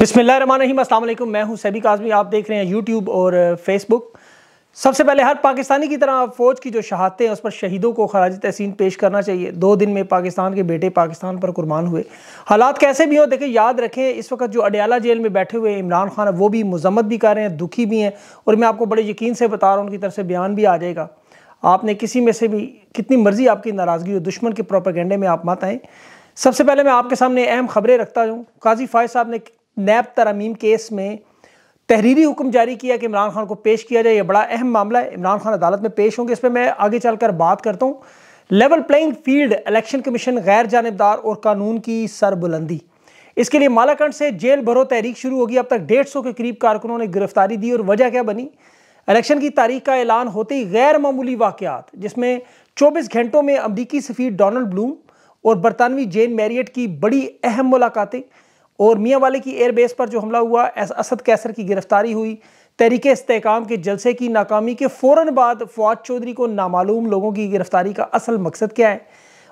वालेकुम मैं हूँ सभी काजमी, आप देख रहे हैं यूट्यूब और फेसबुक सबसे पहले हर पाकिस्तानी की तरह फ़ौज की जो शहादतें हैं, उस पर शहीदों को खराज तहसीन पेश करना चाहिए। दो दिन में पाकिस्तान के बेटे पाकिस्तान पर कुर्बान हुए। हालात कैसे भी हो देखें याद रखें, इस वक्त जो अडयाला जेल में बैठे हुए इमरान खान वो भी मजम्मत भी कर रहे हैं, दुखी भी हैं, और मैं आपको बड़े यकीन से बता रहा हूँ, उनकी तरफ़ से बयान भी आ जाएगा। आपने किसी में से भी, कितनी मर्ज़ी आपकी नाराज़गी हो, दुश्मन के प्रोपागेंडे में आप मत आएँ। सबसे पहले मैं आपके सामने अहम खबरें रखता हूँ। काजी फायद साहब ने नैब तरमीम केस में तहरीरी हुक्म जारी किया कि इमरान खान को पेश किया जाए यह बड़ा अहम मामला है। इमरान खान अदालत में पेश होंगे इस पर मैं आगे चलकर बात करता हूँ। Level playing field, election commission गैर जानबदार और कानून की सरबुलंदी। इसके लिए मालाकंड से जेल भरो तहरीक शुरू होगी। अब तक डेढ़ सौ के करीब कारकुनों ने गिरफ्तारी दी और वजह क्या बनी? इलेक्शन की तारीख का ऐलान होते ही गैर मामूली वाकयात, जिसमें 24 घंटों में अमरीकी सफ़ीर डोनल्ड ब्लूम और बरतानवी जेन मैरियट की बड़ी अहम मुलाकातें। और मियाँ वाले की एयरबेस पर जो हमला हुआ असद कैसर की गिरफ्तारी हुई। तहरीक इसकाम के जलसे की नाकामी के फ़ौर बाद फवाद चौधरी को नामालूम लोगों की गिरफ्तारी का असल मकसद क्या है?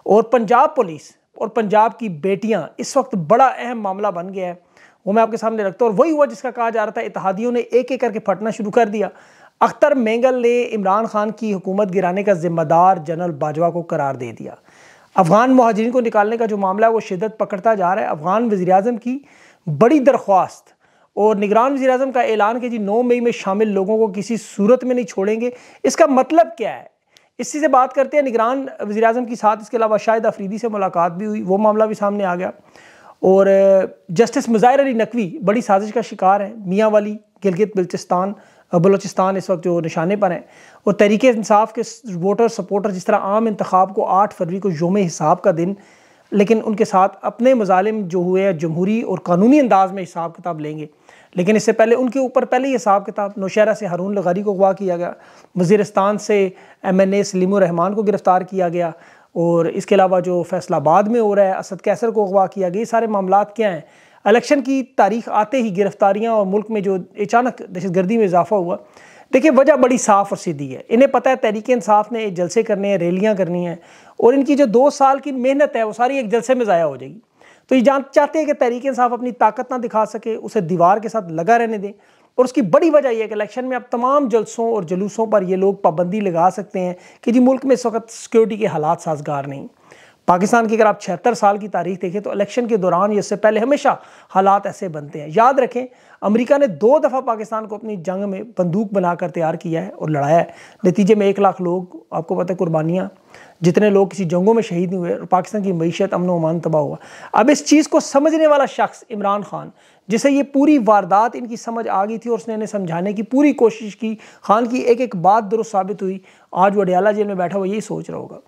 और पंजाब पुलिस और पंजाब की बेटियाँ इस वक्त बड़ा अहम मामला बन गया है। वो मैं आपके सामने रखता हूँ और वही हुआ जिसका कहा जा रहा था इतिहादियों ने एक एक करके फटना शुरू कर दिया। अख्तर मेंगल ने इमरान खान की हुकूमत गिराने का जिम्मेदार जनरल बाजवा को करार दे दिया। अफगान महाजरीन को निकालने का जो मामला है, वो शिदत पकड़ता जा रहा है। अफगान वजी अजम की बड़ी दरख्वास्त और निगरान वजी अजम का ऐलान कि जी, नौ मई में शामिल लोगों को किसी सूरत में नहीं छोड़ेंगे। इसका मतलब क्या है? इसी से बात करते हैं। निगरान वजी अजम के साथ इसके अलावा शाहिद अफरीदी से मुलाकात भी हुई। वो मामला भी सामने आ गया। और, जस्टिस मुजाहिर अली नकवी, बड़ी साजिश का शिकार है। मियाँ वाली गिलगित बल्चिस्तान बलोचिस्तान इस वक्त जो निशाने पर हैं और तरीके इंसाफ के वोटर सपोर्टर जिस तरह आम इंतखब को आठ फरवरी को योम हिसाब का दिन, लेकिन उनके साथ अपने मजालिम जो हुए हैं जमहूरी और कानूनी अंदाज में हिसाब किताब लेंगे। लेकिन इससे पहले उनके ऊपर पहले ही हिसाब किताब नौशहरा से हारून लगारी को अगवा किया गया। वजीरस्तान से एम एन ए सलीमरहमान को गिरफ़्तार किया गया और इसके अलावा जो फैसलाबाद में हो रहा है, असद कैसर को अगवा किया गया। ये सारे मामला क्या हैं? इलेक्शन की तारीख आते ही गिरफ्तारियाँ और मुल्क में जो अचानक दहशत गर्दी में इजाफा हुआ, देखिए, वजह बड़ी साफ़ और सीधी है। इन्हें पता है तहरीक इंसाफ ने जलसे करने हैं, रैलियाँ करनी हैं और इनकी जो दो साल की मेहनत है, वो सारी एक जलसे में ज़ाया हो जाएगी। तो ये जान चाहते हैं कि तहरीक इंसाफ अपनी ताकत ना दिखा सके, उसे दीवार के साथ लगा रहने दें। और उसकी बड़ी वजह यह है कि इलेक्शन में अब तमाम जलसों और जलूसों पर ये लोग पाबंदी लगा सकते हैं कि जी, मुल्क में इस वक्त सिक्योरिटी के हालात साजगार नहीं। पाकिस्तान की अगर आप छिहत्तर साल की तारीख देखें तो इलेक्शन के दौरान या इससे पहले हमेशा हालात ऐसे बनते हैं। याद रखें, अमेरिका ने दो दफ़ा पाकिस्तान को अपनी जंग में बंदूक बनाकर तैयार किया है और लड़ाया है। नतीजे में एक लाख लोग, आपको पता है, कुर्बानियाँ, जितने लोग किसी जंगों में शहीद हुए और पाकिस्तान की मीशत अमन अमान तबाह हुआ। अब इस चीज़ को समझने वाला शख्स इमरान खान, जिसे ये पूरी वारदात इनकी समझ आ गई थी और उसने इन्हें समझाने की पूरी कोशिश की। खान की एक एक बात दुरुस्त साबित हुई। आज वो अडियाला जेल में बैठा हुआ यही सोच रहा होगा।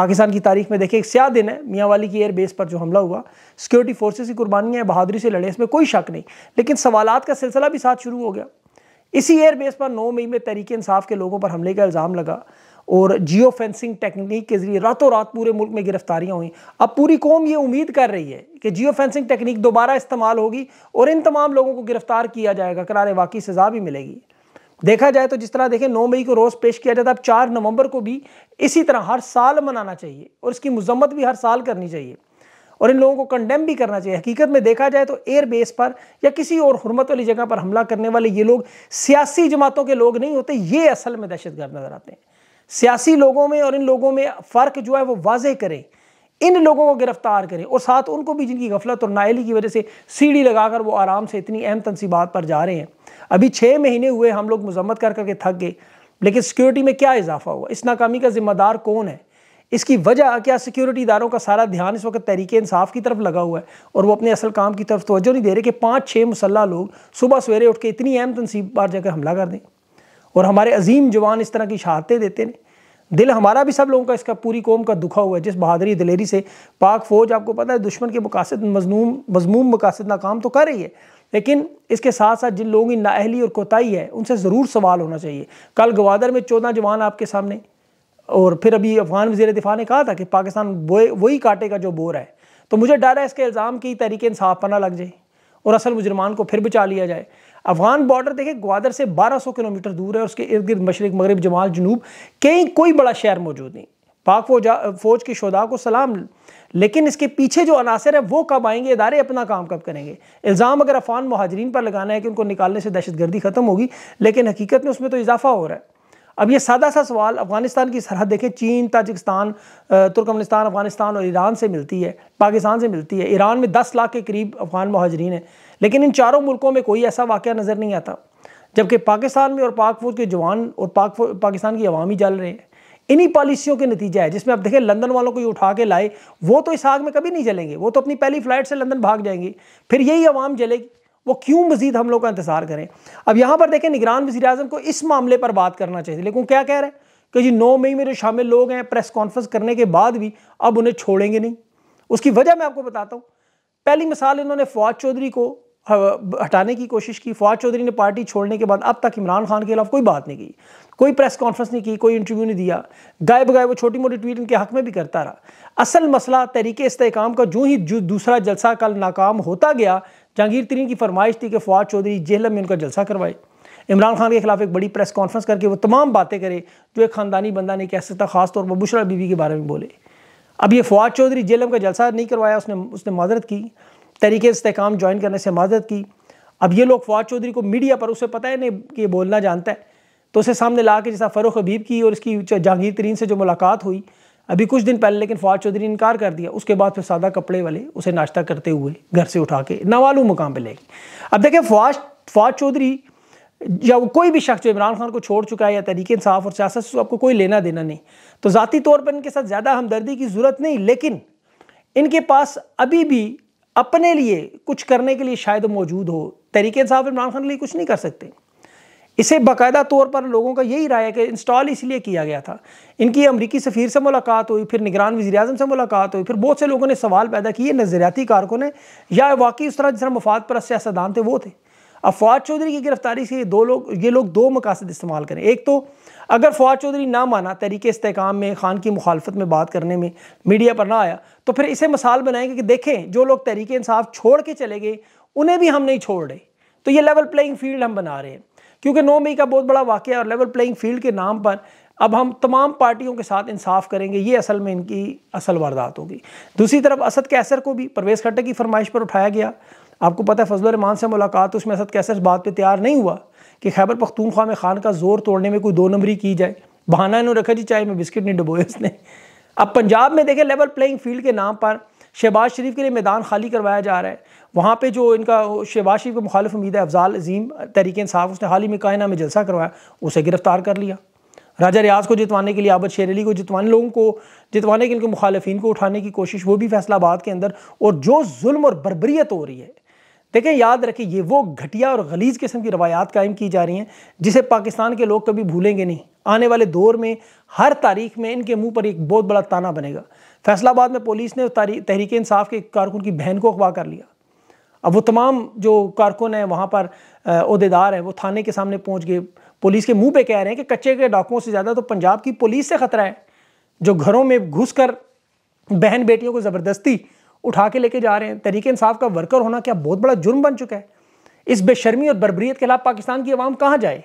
पाकिस्तान की तारीख में देखिए एक स्याह दिन है मियाँ वाली की एयर बेस पर जो हमला हुआ। सिक्योरिटी फोर्सेस की कुर्बानियाँ बहादुरी से लड़े, इसमें कोई शक नहीं। लेकिन सवालात का सिलसिला भी साथ शुरू हो गया। इसी एयर बेस पर नौ मई में तरीके इंसाफ के लोगों पर हमले का इल्ज़ाम लगा और जियो फेंसिंग टेक्निक के ज़रिए रातों रात पूरे मुल्क में गिरफ्तारियाँ हुई। अब पूरी कौम ये उम्मीद कर रही है कि जियो फेंसिंग टेक्निक दोबारा इस्तेमाल होगी और इन तमाम लोगों को गिरफ़्तार किया जाएगा। करारे वाकई सजा भी मिलेगी। देखा जाए तो जिस तरह देखें, नौ मई को रोज़ पेश किया जाता है। अब चार नवंबर को भी इसी तरह हर साल मनाना चाहिए और इसकी मजम्मत भी हर साल करनी चाहिए और इन लोगों को कंडेम भी करना चाहिए। हकीकत में देखा जाए तो एयर बेस पर या किसी और हरमत वाली जगह पर हमला करने वाले ये लोग सियासी जमातों के लोग नहीं होते, ये असल में दहशत गर्द नज़र आते हैं। सियासी लोगों में और इन लोगों में फ़र्क जो है वो वाजे करें। इन लोगों को गिरफ़्तार करें और साथ उनको भी जिनकी गफलत और नायली की वजह से सीढ़ी लगाकर वो आराम से इतनी अहम तनसीबात पर जा रहे हैं। अभी छः महीने हुए हम लोग मजम्मत कर करके थक गए, लेकिन सिक्योरिटी में क्या इजाफा हुआ? इस नाकामी का जिम्मेदार कौन है? इसकी वजह क्या सिक्योरिटी इदारों का सारा ध्यान इस वक्त तरीके इंसाफ की तरफ़ लगा हुआ है और वो अपने असल काम की तरफ़ तोज्जो नहीं दे रहे कि पाँच छः मुसल्ह लोग सुबह सवेरे उठ के इतनी अहम तनसीब पर जाकर हमला कर दें? और हमारे अजीम जवान इस तरह की शहादतें देते हैं। दिल हमारा भी सब लोगों का इसका, पूरी कौम का दुखा हुआ है। जिस बहादरी दिलेरी से पाक फौज, आपको पता है, दुश्मन के मकासद, मजनूम, मजमूम मकासद नाकाम तो कर रही है। लेकिन इसके साथ साथ जिन लोगों की नाअहली और कोताही है, उनसे ज़रूर सवाल होना चाहिए। कल गवादर में चौदह जवान आपके सामने, और फिर अभी अफगान वजी दिफा ने कहा था कि पाकिस्तान वही काटे का जो बोर है। तो मुझे डर है, इसके इल्ज़ाम की तरीके इंसाफ पना लग जाए। और असल मुजरमान को फिर बचा लिया जाए। अफगान बॉर्डर देखें, ग्वादर से 1200 किलोमीटर दूर है, उसके इर्द गिर्द मशरक, मगरब, जमाल, जनूब, कहीं कोई बड़ा शहर मौजूद नहीं। पाक फौज फौज की शोदा को सलाम, लेकिन इसके पीछे जो अनासर है, वो कब आएँगे? इदारे अपना काम कब करेंगे? इल्ज़ाम अगर अफान महाजरीन पर लगाना है कि उनको निकालने से दहशत गर्दी ख़त्म होगी, लेकिन हकीकत में उसमें तो इजाफा हो रहा है। अब ये सादा सा सवाल अफ़गानिस्तान की सरहद देखें, चीन, ताजिकस्तान तुर्कमनिस्तान अफ़गानिस्तान और ईरान से मिलती है, पाकिस्तान से मिलती है। ईरान में दस लाख के करीब अफ़गान महाजरीन हैं, लेकिन इन चारों मुल्कों में कोई ऐसा वाक़ नज़र नहीं आता, जबकि पाकिस्तान में और पाक फौज के जवान और पाक पाकिस्तान की अवामी जल रहे हैं। इन्हीं पॉलिसियों के नतीजा है, जिसमें आप देखें, लंदन वालों को ये उठा के लाए, वो तो इस आग में कभी नहीं जलेंगे, वो तो अपनी पहली फ़्लाइट से लंदन भाग जाएँगे, फिर यही अवाम जलेगी। वो क्यों मजीद हम लोग का इंतज़ार करें? अब यहाँ पर देखें, निगरान वजी अजम को इस मामले पर बात करना चाहिए। लेकिन क्या कह रहे हैं? कि जी, नौ मई में जो शामिल लोग हैं, प्रेस कॉन्फ्रेंस करने के बाद भी अब उन्हें छोड़ेंगे नहीं। उसकी वजह मैं आपको बताता हूँ। पहली मिसाल इन्होंने फवाद चौधरी को हटाने की कोशिश की। फवाद चौधरी ने पार्टी छोड़ने के बाद अब तक इमरान खान के खिलाफ कोई बात नहीं की। कोई प्रेस कॉन्फ्रेंस नहीं की, कोई इंटरव्यू नहीं दिया। गाय वो छोटी मोटी ट्वीट इनके हक में भी करता रहा। असल मसला तरीके इस्तेकाम का, जो ही जो, दूसरा जलसा कल नाकाम होता गया जहांगीर तरीन की फरमाइश थी कि फवाद चौधरी जेल में उनका जलसा करवाए। इमरान खान के खिलाफ एक बड़ी प्रेस कॉन्फ्रेंस करके वो तमाम बातें करे, जो एक ख़ानदानी बंदा नहीं कह सकता खासतौर पर बुशरा बीवी के बारे में बोले। अब ये फवाद चौधरी जेलम का जलसा नहीं करवाया, उसने उसने मदद की, तरीके इसकाम ज्वाइन करने से मदद की। अब ये लोग फवाद चौधरी को मीडिया पर उसे पता है, नहीं, कि बोलना जानता है। तो उसे सामने ला के जैसा फ़रोख हबीब की और इसकी जहांगीर तरीन से जो मुलाकात हुई अभी कुछ दिन पहले लेकिन फवाद चौधरी ने इनकार कर दिया। उसके बाद फिर सादा कपड़े वाले उसे नाश्ता करते हुए घर से उठा के नावालू मुकाम पर ले गए। अब देखें फवाद फवाद चौधरी या वो कोई भी शख्स जो इमरान खान को छोड़ चुका है या तरीके इंसाफ और सियासत से आपको कोई लेना देना नहीं। तो ज़ाती तौर पर इनके साथ ज़्यादा हमदर्दी की ज़रूरत नहीं, लेकिन इनके पास अभी भी अपने लिए कुछ करने के लिए शायद मौजूद हो। तरीके इंसाफ इमरान खान के लिए कुछ नहीं कर सकते। इसे बाकायदा तौर पर लोगों का यही राय है कि इंस्टॉल इसलिए किया गया था। इनकी अमरीकी सफ़ीर से मुलाकात हुई, फिर निगरान वजी अजम से मुलाकात हुई, फिर बहुत से लोगों ने सवाल पैदा किए, नज़रियाती कारकों ने, या वाकई उस तरह जिस तरह मफाद पर सियासतदान थे, वो थे। अब फवाद चौधरी की गिरफ्तारी से ये दो लोग, ये लोग दो मकासद इस्तेमाल करें। एक तो अगर फवाद चौधरी ना माना तरीके इसकाम में, खान की मुखालफत में बात करने में, मीडिया पर ना आया तो फिर इसे मिसाल बनाएँगे कि देखें, जो लोग तरीके इंसाफ छोड़ के चले गए, उन्हें भी हम नहीं छोड़ रहे। तो ये लेवल प्लेइंग फ़ील्ड हम बना रहे हैं। क्योंकि नौ मई का बहुत बड़ा वाक़ और लेवल प्लेइंग फ़ील्ड के नाम पर अब हम तमाम पार्टियों के साथ इंसाफ करेंगे, ये असल में इनकी असल वारदात होगी। दूसरी तरफ़ असद कैसर को भी परवेज़ खट्टे की फरमाइश पर उठाया गया। आपको पता है फजल रहमान से मुलाकात, उसमें असद कैसर इस बात पर तैयार नहीं हुआ कि खैबर पख्तूनख्वा में खान का ज़ोर तोड़ने में कोई दो नंबरी की जाए। बहाना इन्होंने रखा जी, चाय में बिस्किट नहीं डबोए उसने। अब पंजाब में देखें लेवल प्लेइंग फ़ील्ड के नाम पर शहबाज शरीफ के लिए मैदान खाली करवाया जा रहा है। वहाँ पे जो इनका शहबाज शरीफ के मुखालिफ उम्मीद है, अफजाल अजीम तरीके इंसाफ, उसने हाल ही में कायना में जलसा करवाया, उसे गिरफ़्तार कर लिया। राजा रियाज को जितवाने के लिए, आबद शेर अली को जितवाने लोगों को, जितवाने के लिए मुखालफी को उठाने की कोशिश, वो भी फैसलाबाद के अंदर। और जो जुल्म और बरबरीत हो रही है, देखें, याद रखें, ये वो घटिया और गलीज किस्म की रवायात कायम की जा रही हैं, जिसे पाकिस्तान के लोग कभी भूलेंगे नहीं। आने वाले दौर में, हर तारीख में इनके मुँह पर एक बहुत बड़ा ताना बनेगा। फैसलाबाद में पुलिस ने तहरीक इंसाफ के कारकुन की बहन को अगवा कर लिया। अब वो तमाम जो कारकुन हैं, वहाँ पर अहदेदार हैं, वो थाने के सामने पहुँच गए। पुलिस के मुँह पे कह रहे हैं कि कच्चे के डाकुओं से ज़्यादा तो पंजाब की पुलिस से ख़तरा है, जो घरों में घुस कर बहन बेटियों को ज़बरदस्ती उठा के लेके जा रहे हैं। तरीके इंसाफ का वर्कर होना क्या बहुत बड़ा जुर्म बन चुका है। इस बेशर्मी और बरबरीत के खिलाफ पाकिस्तान की आवाम कहाँ जाए?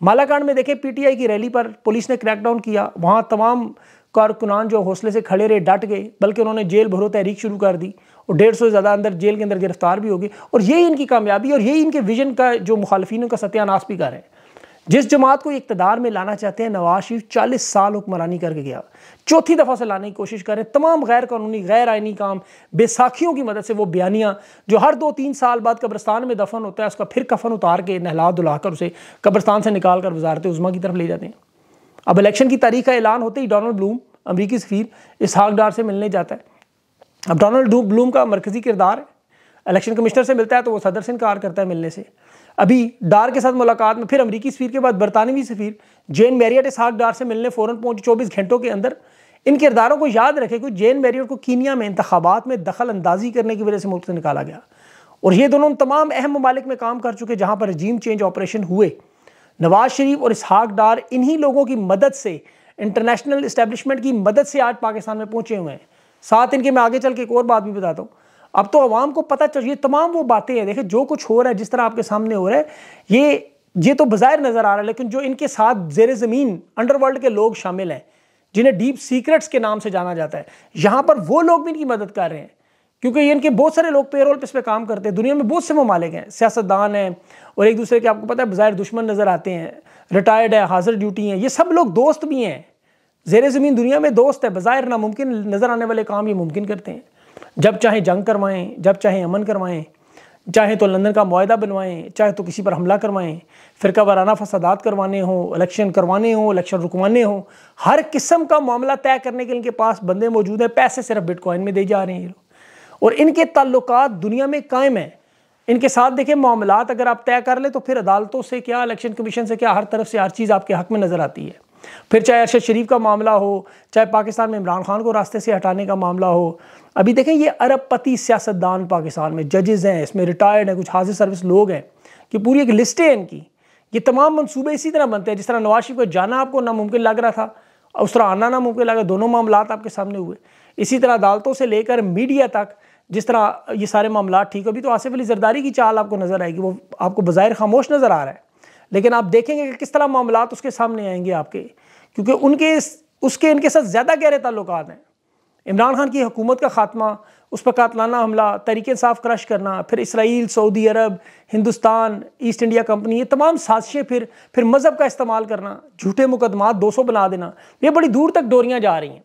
मालाकांड में देखें पीटीआई की रैली पर पुलिस ने क्रैकडाउन किया। वहाँ तमाम कारकुनान जो हौसले से खड़े रहे, डट गए, बल्कि उन्होंने जेल भरो तहरीक शुरू कर दी और डेढ़ सौ से ज़्यादा अंदर जेल के अंदर गिरफ़्तार भी हो गए। और यही इनकी कामयाबी और यही इनके विजन का जो मुखालफी का सत्यानाश भी कर रहे हैं। जिस जमात को इकतदार में लाना चाहते हैं, नवाज़ शरीफ चालीस साल हुक्मरानी करके गया। चौथी दफ़ा से लाने की कोशिश करें तमाम गैर कानूनी गैर आइनी काम, बैसाखियों की मदद से वो बयानियाँ, जो हर दो तीन साल बाद कब्रस्तान में दफन होता है, उसका फिर कफन उतार के नहला दुला कर उसे कब्रस्तान से निकाल कर वजारत उज़मा की तरफ़ ले जाते हैं। अब इलेक्शन की तारीख का ऐलान होते ही डोनाल्ड ब्लूम अमरीकी सफ़ीर इसहाक डार से मिलने जाता है। अब डोनाल्ड ब्लूम का मरकज़ी किरदार इलेक्शन कमिश्नर से मिलता है तो वो सदर से इनकार करता है मिलने से। अभी डार के साथ मुलाकात में फिर अमरीकी सफ़ीर के बाद बरतानवी सफ़ीर, जेन मैरियट इसहाक डार से मिलने फ़ौरन पहुँचे चौबीस घंटों के अंदर। इन किरदारों को याद रखें कि जेन मैरियट को कीनिया में इंतबात में दखल अंदाजी करने की वजह से मुल्क से निकाला गया। और ये दोनों तमाम अहम ममालिक में काम कर चुके, जहाँ पर रजीम चेंज ऑपरेशन हुए। नवाज़ शरीफ और इसहाक डार इन्हीं लोगों की मदद से इंटरनेशनल इस्टेब्लिशमेंट की मदद से आज पाकिस्तान में पहुँचे हुए हैं। साथ इनके मैं आगे चल के एक और बात भी बताता हूँ। अब तो आवाम को पता चल, ये तमाम वो बातें हैं, देखिए, जो कुछ हो रहा है, जिस तरह आपके सामने हो रहा है, ये ये तो बाज़ाहिर नज़र आ रहा है, लेकिन जो इनके साथ जेर ज़मीन, अंडरवर्ल्ड के लोग शामिल हैं, जिन्हें डीप सीक्रेट्स के नाम से जाना जाता है, यहाँ पर वो लोग भी इनकी मदद कर रहे हैं। क्योंकि ये इनके बहुत सारे लोग पेरोल पे इस पर काम करते हैं। दुनिया में बहुत से ममालिक हैं, सियासतदान हैं और एक दूसरे के, आपको पता है बाहर दुश्मन नज़र आते हैं रिटायर्ड है, हाजिर ड्यूटी हैं। ये सब लोग दोस्त भी हैं। जेर ज़मीन दुनिया में दोस्त है, बाज़ाहिर नामुमकिन नज़र आने वाले काम ये मुमकिन करते हैं। जब चाहे जंग करवाएँ, जब चाहे अमन करवाएँ, चाहे तो लंदन का माहा बनवाएँ, चाहे तो किसी पर हमला करवाएँ, फ़िरका वाराना फसादात करवाने हों इलेक्शन करवाने हों इलेक्शन रुकवाने हों, हर किस्म का मामला तय करने के लिए इनके पास बंदे मौजूद हैं, पैसे सिर्फ़ बिटकॉइन में दे जा रहे हैं और इनके ताल्लुक दुनिया में कायम हैं। इनके साथ देखें मामला अगर आप तय कर ले तो फिर अदालतों से क्या, इलेक्शन कमीशन से क्या, हर तरफ़ से हर चीज़ आपके हक में नज़र आती है। फिर चाहे अरशद शरीफ का मामला हो, चाहे पाकिस्तान में इमरान खान को रास्ते से हटाने का मामला हो, अभी देखें ये अरबपति सियासतदान पाकिस्तान में जजेज़ हैं, इसमें रिटायर्ड हैं, कुछ हाजिर सर्विस लोग हैं, कि पूरी एक लिस्ट है इनकी। ये तमाम मनसूबे इसी तरह बनते हैं, जिस तरह नवाज़ शरीफ को जाना आपको नामुमकिन लग रहा था उस तरह आना नामुमकिन लगा, दोनों मामला आपके सामने हुए। इसी तरह अदालतों से लेकर मीडिया तक जिस तरह ये सारे मामला ठीक अभी तो आसिफ अली जरदारी की चाल आपको नज़र आएगी, वो आपको बाज़ाहिर खामोश नज़र आ रहा है। लेकिन आप देखेंगे कि किस तरह मामला उसके सामने आएँगे आपके, क्योंकि उनके उसके, इनके साथ ज़्यादा गहरे ताल्लुक हैं। इमरान खान की हुकूमत का खात्मा, उस पर कातलाना हमला, तरीके साफ़ क्रश करना, फिर Israel, Saudi Arab, Hindustan, East India Company, ये तमाम साजिशें फिर फिर मज़हब का इस्तेमाल करना, झूठे मुकदमात 200 बना देना, ये बड़ी दूर तक डोरियाँ जा रही हैं।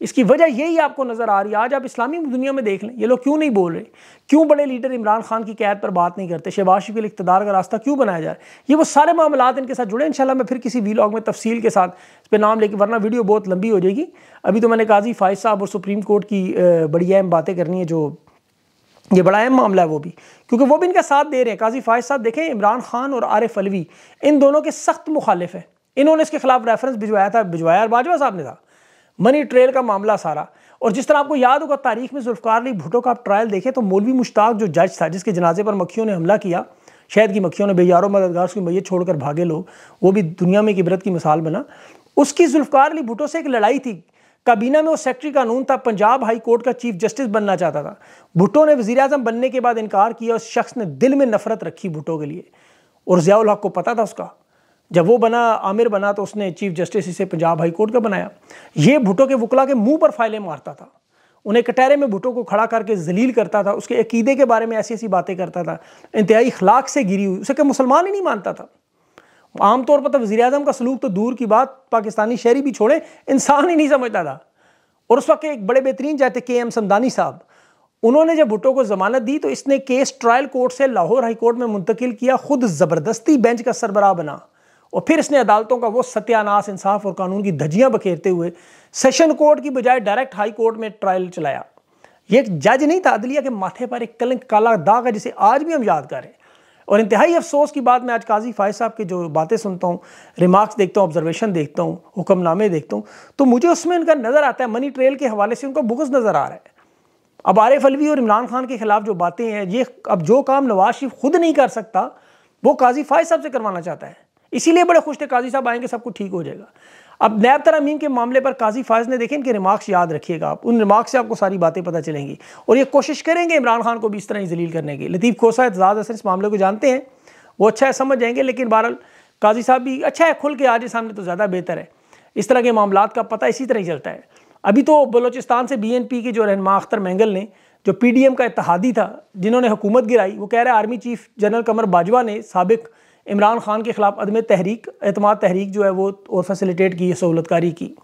इसकी वजह यही आपको नज़र आ रही है। आज आप इस्लामी दुनिया में देख लें, ये लोग क्यों नहीं बोल रहे? क्यों बड़े लीडर इमरान खान की कैद पर बात नहीं करते? शहबाज शरीफ के इकतदार का रास्ता क्यों बनाया जाए ये वो सारे मामला इनके साथ जुड़े इंशाल्लाह मैं फिर किसी वीलॉग में तफसील के साथ इस पर नाम लेके, वरना वीडियो बहुत लंबी हो जाएगी। अभी तो मैंने काजी फाइज साहब और सुप्रीम कोर्ट की बड़ी अहम बातें करनी है जो, ये बड़ा अहम मामला है वो भी। क्योंकि वो भी इनका साथ दे रहे हैं। काजी फायज साहब देखें, इमरान खान और आरिफ अलवी, इन दोनों के सख्त मुखालिफ है। इन्होंने इसके खिलाफ रेफरेंस भिजवाया था, भिजवाया और बाजवा साहब ने था। मनी ट्रेल का मामला सारा। और जिस तरह आपको याद होगा, तारीख में जुल्फकार अली भुट्टो का आप ट्रायल देखें तो मौलवी मुश्ताक जो जज था, जिसके जनाजे पर मक्खियों ने हमला किया, शहद की मक्खियों ने बेयारों मददगार, उसकी मैत छोड़कर भागे लोग, वो भी दुनिया में इबरत की मिसाल बना। उसकी जुल्फकार अली भुट्टो से एक लड़ाई थी। काबीना में वो सेक्रेटरी कानून था, पंजाब हाई कोर्ट का चीफ जस्टिस बनना चाहता था। भुट्टो ने वजी बनने के बाद इनकार किया, उस शख्स ने दिल में नफरत रखी भुट्टो के लिए। और ज़ियाउल हक को पता था उसका जब वो बना, आमिर बना तो उसने चीफ जस्टिस इसे पंजाब हाई कोर्ट का बनाया। ये भुट्टो के वकला के मुँह पर फाइलें मारता था। उन्हें कटहरे में भुट्टो को खड़ा करके जलील करता था, उसके अकीदे के बारे में ऐसी ऐसी बातें करता था। इंतहाई खलाक से गिरी हुई, उसे मुसलमान ही नहीं मानता था। आमतौर पर तो वजी अजम का सलूक तो दूर की बात, पाकिस्तानी शहरी भी छोड़े, इंसान ही नहीं समझता था। और उस वक्त एक बड़े बेहतरीन जाते के एम समदानी साहब, उन्होंने जब भुट्टो को जमानत दी तो इसने केस ट्रायल कोर्ट से लाहौर हाई कोर्ट में मुंतकिल किया, खुद ज़बरदस्ती बेंच का सरबराह बना। और फिर इसने अदालतों का वो सत्यानाश, इंसाफ और कानून की धजियाँ बखेरते हुए सेशन कोर्ट की बजाय डायरेक्ट हाई कोर्ट में ट्रायल चलाया। ये एक जज नहीं था अदलिया के माथे पर एक कलंक, काला दाग है जिसे आज भी हम याद करें और इंतहाई अफसोस की बात मैं आज काजी फायज साहब की जो बातें सुनता हूँ, रिमार्क्स देखता हूँ ऑब्जर्वेशन देखता हूँ, हुक्मनामे देखता हूँ तो मुझे उसमें उनका नज़र आता है मनी ट्रेल के हवाले से उनका बुगस नज़र आ रहा है। अब आरिफ अलवी और इमरान खान के खिलाफ जो बातें हैं, ये अब जो काम नवाज़ शरीफ खुद नहीं कर सकता, वो काजी फायज साहब से करवाना चाहता है। इसीलिए बड़े खुश थे, काजी साहब आएँगे सब कुछ ठीक हो जाएगा। अब नैब तरमीम के मामले पर काजी फायज ने देखें, इनके रिमार्क्स याद रखिएगा आप। उन रिमार्क्स से आपको सारी बातें पता चलेंगी। और ये कोशिश करेंगे इमरान खान को भी इस तरह ही जलील करने की। लतीफ़ खोसा एतजाज़ हसन इस मामले को जानते हैं। वो अच्छा है, समझ जाएँगे, लेकिन बहरल काजी साहब भी अच्छा है, खुल के आज सामने तो ज़्यादा बेहतर है। इस तरह के मामला का पता इसी तरह ही चलता है। अभी तो बलोचिस्तान से बी एन पी के जो रहनमा अख्तर मैंगल ने, जो पी डी एम का इतिहादी था, जिन्होंने हुकूमत गिराई, वो कह रहे हैं, army chief general Qamar Bajwa ने, सबक इमरान खान के ख़िलाफ़ अदम तहरीक अतमाद तहरीक जो है वो और फैसिलिटेट की सहूलतकारी की।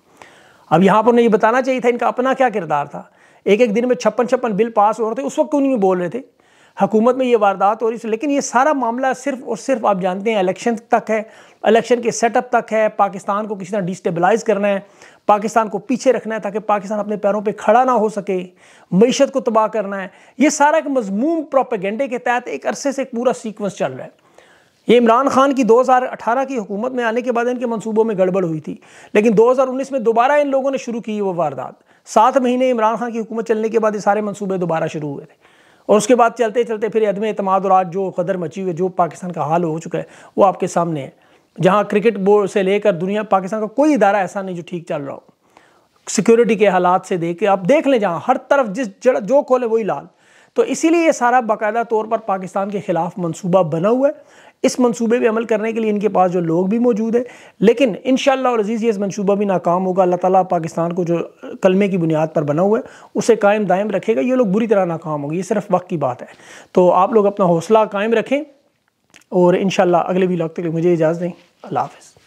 अब यहाँ पर उन्हें ये बताना चाहिए था इनका अपना क्या किरदार था। एक एक दिन में छप्पन छप्पन बिल पास हो रहे थे, उस वक्त उन्हीं में बोल रहे थे? हुकूमत में ये वारदात हो रही थी, लेकिन ये सारा मामला सिर्फ़ और सिर्फ़ आप जानते हैं इलेक्शन तक है इलेक्शन के सेटअप तक है, पाकिस्तान को किसी तरह डिस्टेबलाइज करना है, पाकिस्तान को पीछे रखना है ताकि पाकिस्तान अपने पैरों पे खड़ा ना हो सके, मीशत को तबाह करना है। ये सारा एक मजमूम प्रोपेगेंडे के तहत एक अरसे से एक पूरा सीक्वेंस चल रहा है। ये इमरान खान की 2018 की हुकूमत में आने के बाद इनके मंसूबों में गड़बड़ हुई थी, लेकिन 2019 में दोबारा इन लोगों ने शुरू की वो वारदात। सात महीने इमरान खान की हुकूमत चलने के बाद ये सारे मंसूबे दोबारा शुरू हुए थे। और उसके बाद चलते चलते फिर अदम अतमाद और आज जो कदर मची हुई, जो पाकिस्तान का हाल हो चुका है, वो आपके सामने है। जहाँ क्रिकेट बोर्ड से लेकर दुनिया, पाकिस्तान का कोई इदारा ऐसा नहीं जो ठीक चल रहा हो। सिक्योरिटी के हालात से देख के आप देख लें जहाँ हर तरफ़ जिस जड़, जो खोले वही लाल। तो इसीलिए ये सारा बाकायदा तौर पर पाकिस्तान के ख़िलाफ़ मनसूबा बना हुआ है। इस मनसूबे पर अमल करने के लिए इनके पास जो लोग भी मौजूद है। लेकिन इन शजीज़ ये मनसूबा भी नाकाम होगा। अल्लाह ताली पाकिस्तान को जो कलमे की बुनियाद पर बना हुआ है, उसे कायम दायम रखेगा। ये लोग बुरी तरह नाकाम होगी। ये सिर्फ़ वक्त की बात है। तो आप लोग अपना हौसला कायम रखें और इन अगले भी तक मुझे इजाज़त दें। अल्लाह हाफ़